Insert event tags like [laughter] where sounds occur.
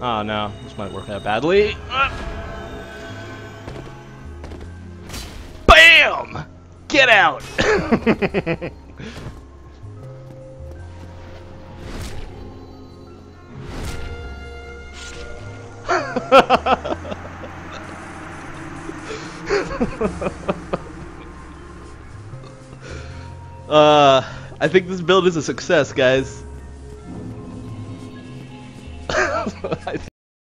Oh no, this might work out badly. BAM! Get out! [laughs] uh, I think this build is a success, guys. [laughs] I think